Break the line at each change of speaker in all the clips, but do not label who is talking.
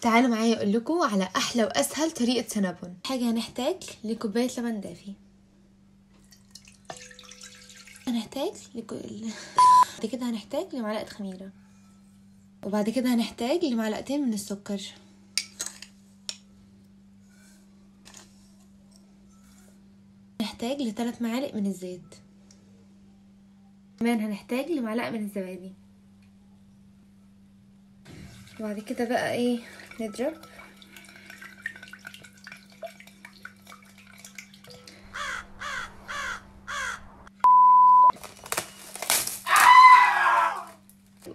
تعالوا معايا أقول لكم على أحلى وأسهل طريقة سنابون حاجة هنحتاج لكوباية لبن دافي. هنحتاج لكو... بعد كده هنحتاج لمعلقة خميرة. وبعد كده هنحتاج لمعلقتين من السكر. هنحتاج لثلاث معالق من الزيت. كمان هنحتاج لمعلقة من الزبادي. وبعد كده بقى إيه؟ نضرب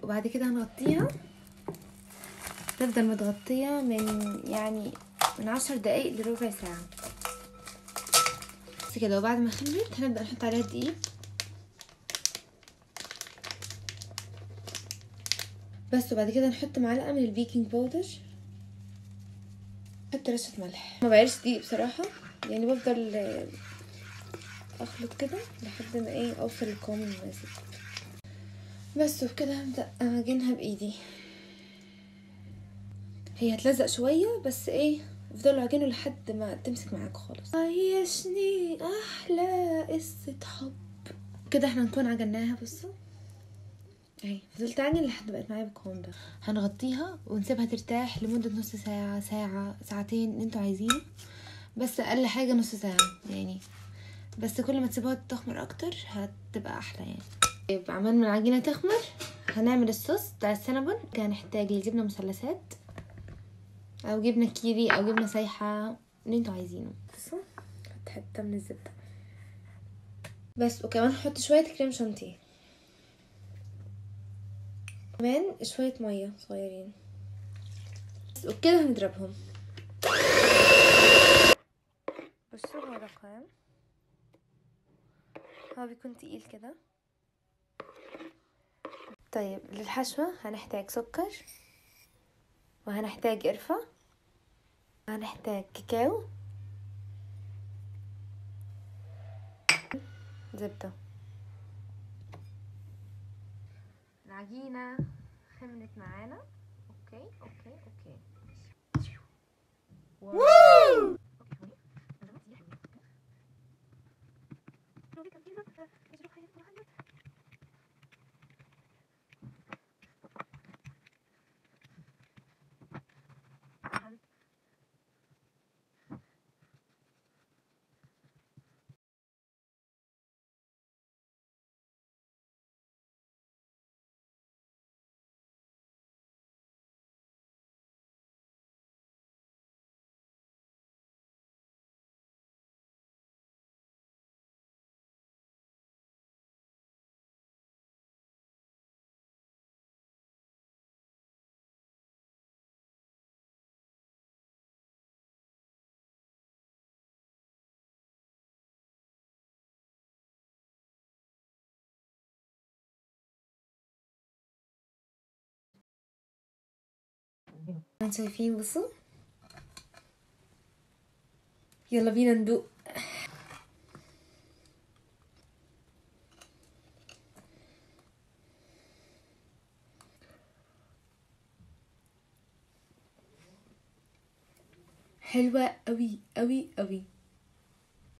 وبعد كده هنغطيها. تفضل متغطية من يعني من عشر دقايق لربع ساعة. بس كده وبعد ما خمرت هنبدأ نحط عليها دقيق بس وبعد كده نحط معلقة من ال baking powder نحط رشة ملح. ما بعيرش دقيق بصراحة. يعني بفضل أخلط كده لحد ما إيه أوصل للقوام المناسب. بس وبكده هبدأ اعجنها بإيدي. هي هتلزق شوية بس إيه افضلوا عجنوا لحد ما تمسك معاك خالص. عيشني أحلى قصة حب كده إحنا نكون عجناها بصوا اهي فضلت اعجن لحد بقت معايا بالقوام ده هنغطيها ونسيبها ترتاح لمدة نص ساعة ساعة ساعتين اللي أنتوا عايزينه. بس أقل حاجة نص ساعة يعني. بس كل ما تسيبوها تخمر أكتر هتبقى أحلى يعني. طيب عمال ما العجينة تخمر هنعمل الصوص بتاع السينابون. هنحتاج لجبنة مثلثات أو جبنة كيري أو جبنة سايحة اللي أنتوا عايزينه. بصوا حتة من الزبدة. بس وكمان هحط شوية كريم شانتيه. كمان شوية مية صغيرين. وبكده هنضربهم. بصوا هو ده هو بيكون تقيل كده. طيب للحشوة هنحتاج سكر وهنحتاج قرفة وهنحتاج كاكاو. زبدة. العجينة خمنت معانا. okay okay okay. wow. أنتوا شايفين؟ بصوا. يلا بينا ندوق. حلوة قوي قوي قوي